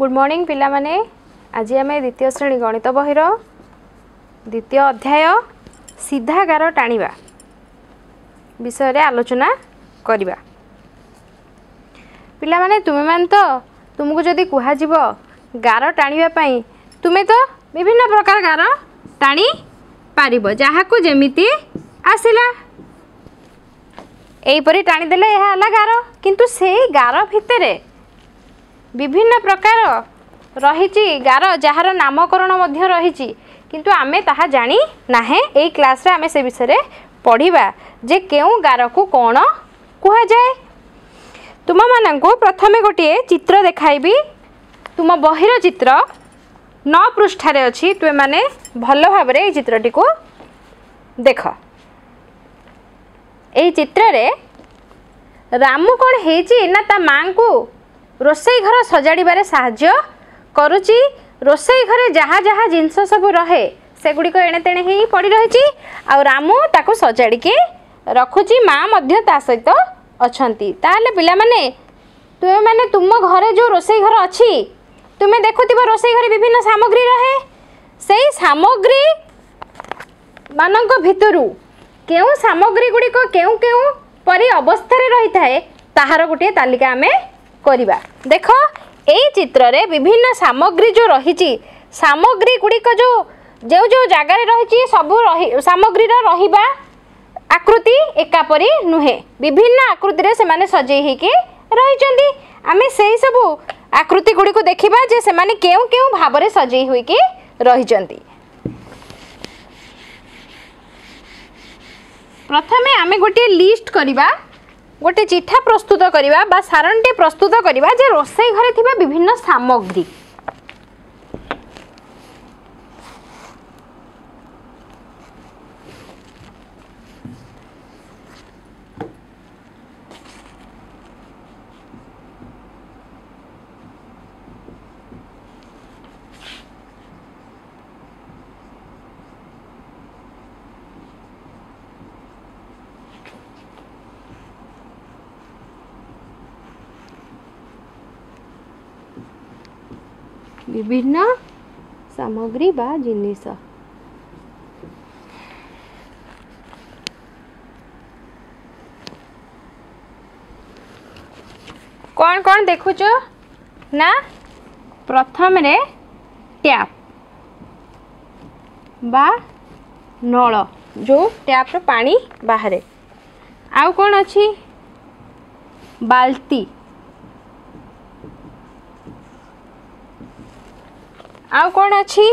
good মর্ଣ୍ଣିং ପିଲାମାନେ ଆଜି ଆମେ ଦ୍ୱିତୀୟ ଶ୍ରେଣୀ ଗଣିତ ବହିର ଦ୍ୱିତୀୟ ଅଧ୍ୟାୟ ସିଧାଗାର ଟାଣିବା ବିଷୟରେ ଆଲୋଚନା କରିବା ପିଲାମାନେ ତୁମେମାନେ ତ ତୁମକୁ ଯଦି କୁହାଯିବ ଗାର ଟାଣିବା ପାଇଁ ତୁମେ ତ ବିଭିନ୍ନ ପ୍ରକାର ଗାର ଟାଣି ପାରିବ ଯାହାକୁ ଯେମିତି ଆସିଲା ଏହିପରି ଟାଣିଦେଲେ ଏହା ହେଲା ଗାର କିନ୍ତୁ ସେଇ ଗାର ଭିତରେ বিভিন্ন প্রকার ରହିଛି ଗାର ଯାହାର ନାମକରଣ ମଧ୍ୟ ରହିଛି କିନ୍ତୁ ଆମେ ତାହା ଜାଣି ନାହେଁ ଏଇ କ୍ଲାସ୍ରେ ଆମେ ସେ ବିଷୟରେ ପଢ଼ିବା ଯେ କେଉଁ ଗାରକୁ କ'ଣ କୁହାଯାଏ ତୁମମାନଙ୍କୁ ପ୍ରଥମେ ଗୋଟିଏ ଚିତ୍ର ଦେଖାଇବି ତୁମ ବହିର ଚିତ୍ର ନଅ ପୃଷ୍ଠାରେ ଅଛି ତୁମେମାନେ ଭଲ ଭାବରେ ଏଇ ଚିତ୍ରଟିକୁ ଦେଖ ଏହି ଚିତ୍ରରେ ରାମୁ କ'ଣ ହେଇଛି ନା ତା ମାଆଙ୍କୁ रोसई घर सजाड़े साोसई घरे जहा जा जिनस सबू रहे सेगुड़िक एणे तेणे ही पड़ रही आमुक सजाड़े रखुची माँ मध्य सहित अच्छा ताल पाने तुम्हें मैंने तुम घरे जो रोसई घर अच्छी तुम्हें देखु रोसई घर विभिन्न सामग्री रहे से सामग्री मान भितर केमग्री गुड़िक पर अवस्था रही था गोटे तालिका आमें କରିବା ଦେଖ ଏଇ ଚିତ୍ରରେ ବିଭିନ୍ନ ସାମଗ୍ରୀ ଯେଉଁ ରହିଛି ସାମଗ୍ରୀ ଗୁଡ଼ିକ ଯେଉଁ ଯେଉଁ ଯେଉଁ ଜାଗାରେ ରହିଛି ସବୁ ରହି ସାମଗ୍ରୀର ରହିବା ଆକୃତି ଏକାପରି ନୁହେଁ ବିଭିନ୍ନ ଆକୃତିରେ ସେମାନେ ସଜେଇ ହେଇକି ରହିଛନ୍ତି ଆମେ ସେହିସବୁ ଆକୃତି ଗୁଡ଼ିକୁ ଦେଖିବା ଯେ ସେମାନେ କେଉଁ କେଉଁ ଭାବରେ ସଜେଇ ହୋଇକି ରହିଛନ୍ତି ପ୍ରଥମେ ଆମେ ଗୋଟିଏ ଲିଷ୍ଟ କରିବା ଗୋଟେ ଚିଠା ପ୍ରସ୍ତୁତ କରିବା ବା ସାରଣଟେ ପ୍ରସ୍ତୁତ କରିବା ଯେ ରୋଷେଇ ଘରେ ଥିବା ବିଭିନ୍ନ ସାମଗ୍ରୀ ବିଭିନ୍ନ ସାମଗ୍ରୀ ବା ଜିନିଷ କ'ଣ କ'ଣ ଦେଖୁଛ ନା ପ୍ରଥମରେ ଟ୍ୟାପ୍ ବା ନଳ ଯେଉଁ ଟ୍ୟାପ୍ର ପାଣି ବାହାରେ ଆଉ କ'ଣ ଅଛି ବାଲ୍ଟି ଆଉ କ'ଣ ଅଛି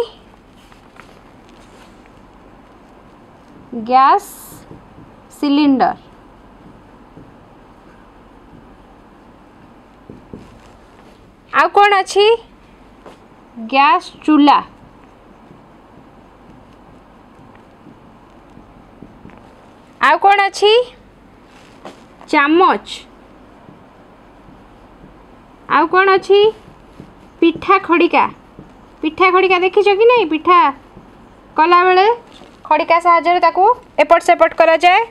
ଗ୍ୟାସ୍ ସିଲିଣ୍ଡର ଆଉ କ'ଣ ଅଛି ଗ୍ୟାସ୍ ଚୁଲା ଆଉ କ'ଣ ଅଛି ଚାମଚ ଆଉ କ'ଣ ଅଛି ପିଠା ଖଡ଼ିକା পিঠা খড়িকা দেখিছ কি নাই পিঠা কলাবেলে খড়িকা সাহায্যে তাকে এপট সেপট করা যায়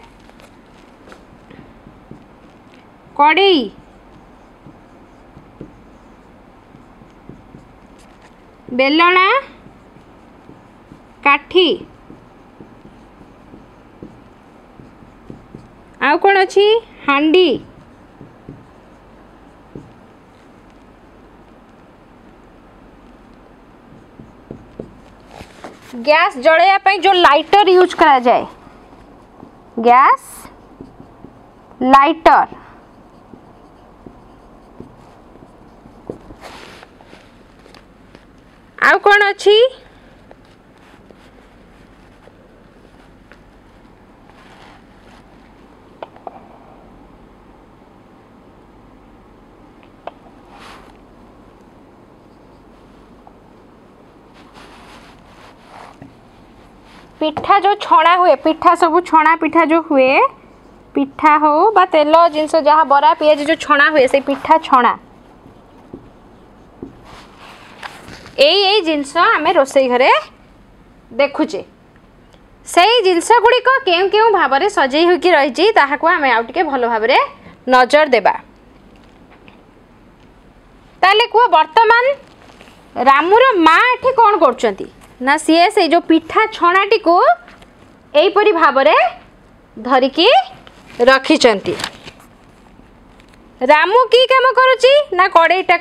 কড়েই বেলনা কাঠি ଆଉ କ'ଣ ଅଛି ହାଣ୍ଡି ଗ୍ୟାସ୍ ଜଳାଇବା ପାଇଁ ଯେଉଁ ଲାଇଟର ୟୁଜ୍ କରାଯାଏ ଗ୍ୟାସ୍ ଲାଇଟର ଆଉ କ'ଣ ଅଛି पिठा जो छणा हुए पिठा सब छणा पिठा जो हुए पिठा हो बा तेल जिनस जहाँ बरा पिज जो छणा हुए से पिठा छणा यही आम रोष घरे देखुचे से जिनस गुड़िक भाव सजे हो कि रही आम आगे भल भाव नजर देवा तेल कह बर्तमान रामूर माँ ये कौन कर ना सीए से जो पिठा छणाटी को यहीपर भाव धरिकी रखिंट रामु की कम करा कड़ेटा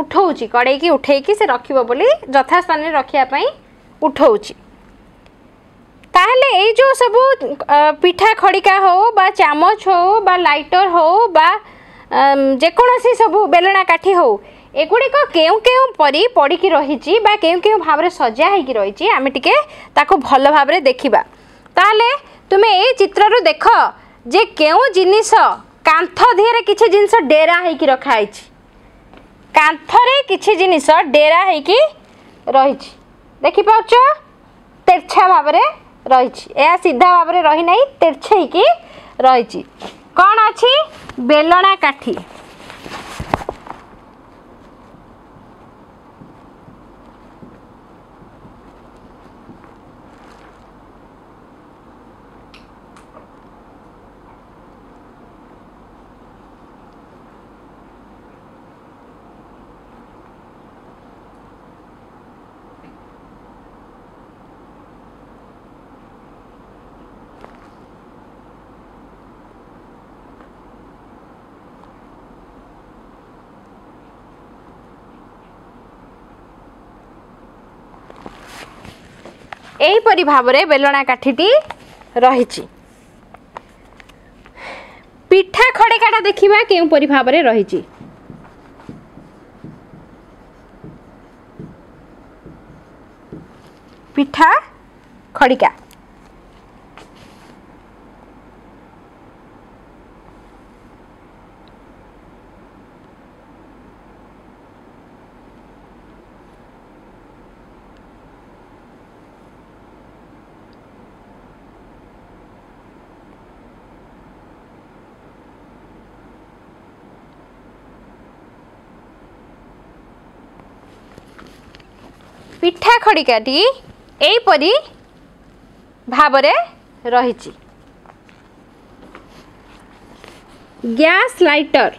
उठौच कड़े की उठे कि रखी यथास्थान रखापी उठौच तेल ये सब पिठा खड़िका हो बा चामच हो बा लाइटर हो बा जेकोसी सब बेलना काठी हो এগুড়িক কেউ কেউ পরি পড়িকি রয়েছে বা কেউ কেউ ভাবে সজা হয়ে রয়েছে আমি টিকি তা ভাল ভাবে দেখা তাহলে তুমি এই চিত্ররু দেখ যে কেউ জিনিস কাঁথ দিয়ে কিছু জিনিস ডেরা হয়ে রখা হয়েছে কাঁথরে কিছু জিনিস ডেরা হয়ে রয়েছে দেখি পাচ্ছ তেছা ভাবে রয়েছে এ সিধা ভাবে রহি না তেরছা হয়েকি রয়েছে কণ অছি বেলনা কাঠি ଏହିପରି ଭାବରେ ବେଲଣା କାଠିଟି ରହିଛି ପିଠା ଖଡ଼େକାଟା ଦେଖିବା କେଉଁପରି ଭାବରେ ରହିଛି ପିଠା ଖଡ଼ିକା ପିଠା ଖଡ଼ିକାଟି ଏହିପରି ଭାବରେ ରହିଛି ଗ୍ୟାସ୍ ଲାଇଟର୍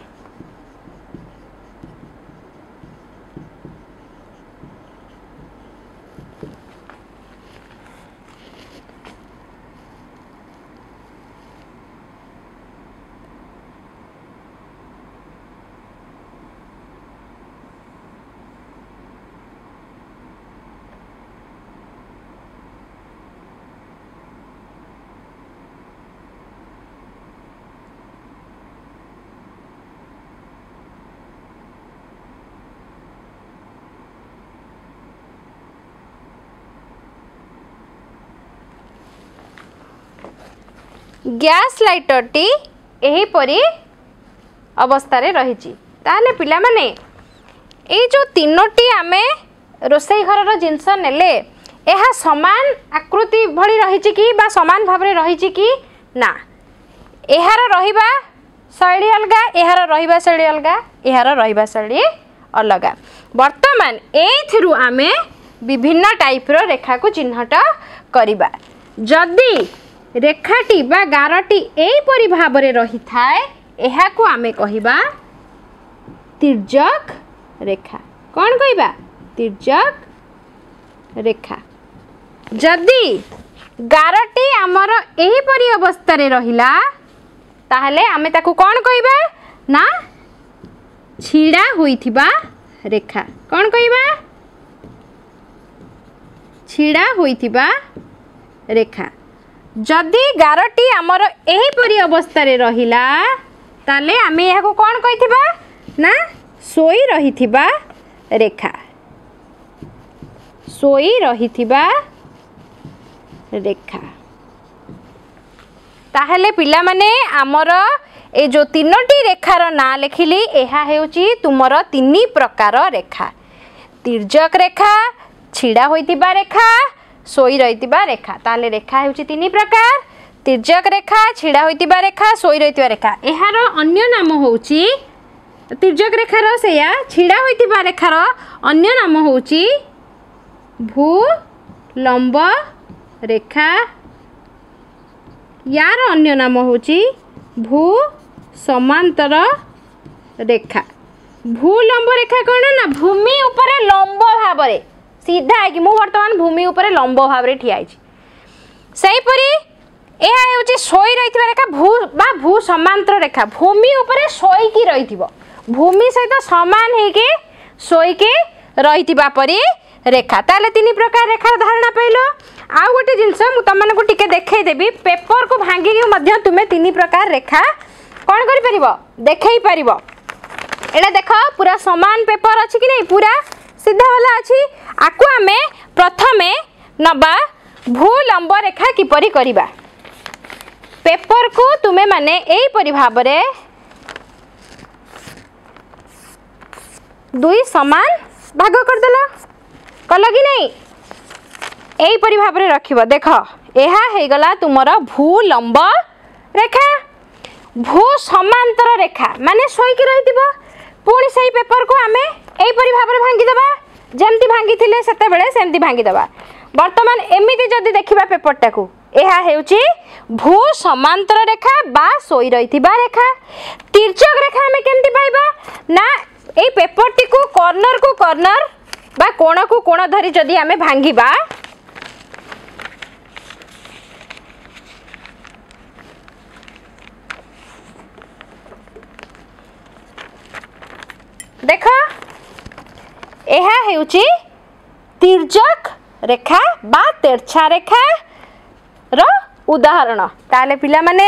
ग्यास लाइटर टी एही अवस्था रे रहिची ताले पिला माने ए जो तीनोटी आमे रोसेई घर रो जिंस नेले एहा समान आकृति भली रहिची की बा समान भाव रे रहिची की ना एहार रहिबा शैली अलगा एहार रहिबा शैली अलगा एहार रहिबा शैली अलगा वर्तमान ए थ्रू आमे विभिन्न टाइप रो रेखा को चिन्हटा करिबा जदी ରେଖାଟି ବା ଗାରଟି ଏହିପରି ଭାବରେ ରହିଥାଏ ଏହାକୁ ଆମେ କହିବା ତିର୍ଯ୍ୟକ ରେଖା କ'ଣ କହିବା ତିର୍ଯ୍ୟକ ରେଖା ଯଦି ଗାରଟି ଆମର ଏହିପରି ଅବସ୍ଥାରେ ରହିଲା ତାହେଲେ ଆମେ ତାକୁ କ'ଣ କହିବା ନା ଛିଡ଼ା ହୋଇଥିବା ରେଖା କ'ଣ କହିବା ଛିଡ଼ା ହୋଇଥିବା ରେଖା যদি গারটি আমার এইপরি অবস্থায় রহিলা তাহলে আমি এখন কণ কই না শোই রহিথিবা রেখা শোই রহিথিবা রেখা তাহলে পিলা মানে আমার এই যে তিনটি রেখার না লেখিলি এহা হেউচি তোমার তিনি প্রকার রেখা তির্যক রেখা ছিড়া হইতিবা রেখা ଶୋଇ ରହିଥିବା ରେଖା ତାହେଲେ ରେଖା ହେଉଛି ତିନି ପ୍ରକାର ତିର୍ଯ୍ୟକ ରେଖା ଛିଡ଼ା ହୋଇଥିବା ରେଖା ଶୋଇ ରହିଥିବା ରେଖା ଏହାର ଅନ୍ୟ ନାମ ହେଉଛି ତିର୍ଯ୍ୟକ ରେଖାର ସେଇଆ ଛିଡ଼ା ହୋଇଥିବା ରେଖାର ଅନ୍ୟ ନାମ ହେଉଛି ଭୂ ଲମ୍ବ ରେଖା ୟାର ଅନ୍ୟ ନାମ ହେଉଛି ଭୂ ସମାନ୍ତର ରେଖା ଭୂ ଲମ୍ବ ରେଖା କ'ଣ ନା ଭୂମି ଉପରେ ଲମ୍ବ ଭାବରେ ସିଧା ହେଇକି ମୁଁ ବର୍ତ୍ତମାନ ଭୂମି ଉପରେ ଲମ୍ବ ଭାବରେ ଠିଆ ହେଇଛି ସେହିପରି ଏହା ହେଉଛି ଶୋଇ ରହିଥିବା ରେଖା ଭୂ ବା ଭୂ ସମାନ୍ତର ରେଖା ଭୂମି ଉପରେ ଶୋଇକି ରହିଥିବ ଭୂମି ସହିତ ସମାନ ହେଇକି ଶୋଇକି ରହିଥିବା ପରି ରେଖା ତାହେଲେ ତିନି ପ୍ରକାର ରେଖାର ଧାରଣା ପାଇଲ ଆଉ ଗୋଟେ ଜିନିଷ ମୁଁ ତୁମମାନଙ୍କୁ ଟିକେ ଦେଖେଇଦେବି ପେପରକୁ ଭାଙ୍ଗିକି ମଧ୍ୟ ତୁମେ ତିନି ପ୍ରକାର ରେଖା କ'ଣ କରିପାରିବ ଦେଖେଇ ପାରିବ ଏଇଟା ଦେଖ ପୁରା ସମାନ ପେପର ଅଛି କି ନାହିଁ ପୁରା ସିଧାବାଲା ଅଛି ଆକୁ ଆମେ ପ୍ରଥମେ ନବା ଭୂ ଲମ୍ବ ରେଖା କିପରି କରିବା ପେପରକୁ ତୁମେମାନେ ଏହିପରି ଭାବରେ ଦୁଇ ସମାନ ଭାଗ କରିଦେଲ କଲ କି ନାହିଁ ଏହିପରି ଭାବରେ ରଖିବ ଦେଖ ଏହା ହେଇଗଲା ତୁମର ଭୂ ଲମ୍ବ ରେଖା ଭୂ ସମାନ୍ତର ରେଖା ମାନେ ଶୋଇକି ରହିଥିବ ପୁଣି ସେଇ ପେପରକୁ ଆମେ এইপরি ভাবে ভাঙ্গিদেবা যেমতি ভাঙ্গিলে সেতবে সেমতি ভাঙ্গিদেবা বর্তমান এমিতি যদি দেখিবা পেপরটাকু ଏହା ହେଉଛି ଭୂ ସମାନ୍ତର ରେଖା ବା ଶୋଇ ରହିଥିବା ରେଖା ତିର୍ଚ୍ଚକ ରେଖା ଆମେ କେମିତି ପାଇବା ନା ଏଇ ପେପରଟିକୁ କର୍ଣ୍ଣରକୁ କର୍ଣ୍ଣର ବା କୋଣକୁ କୋଣ ଧରି ଯଦି ଆମେ ଭାଙ୍ଗିବା ଦେଖ ଏହା ହେଉଛି ତିର୍ଯ୍ୟକ ରେଖା ବା ତେର୍ଛା ରେଖାର ଉଦାହରଣ ତାହେଲେ ପିଲାମାନେ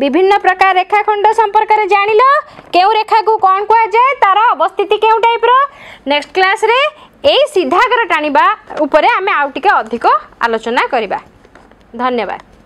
ବିଭିନ୍ନ ପ୍ରକାର ରେଖାଖଣ୍ଡ ସମ୍ପର୍କରେ ଜାଣିଲ କେଉଁ ରେଖାକୁ କ'ଣ କୁହାଯାଏ ତାର ଅବସ୍ଥିତି କେଉଁ ଟାଇପ୍ର ନେକ୍ସଟ କ୍ଲାସ୍ରେ ଏଇ ସିଧାଗର ଟାଣିବା ଉପରେ ଆମେ ଆଉ ଟିକେ ଅଧିକ ଆଲୋଚନା କରିବା ଧନ୍ୟବାଦ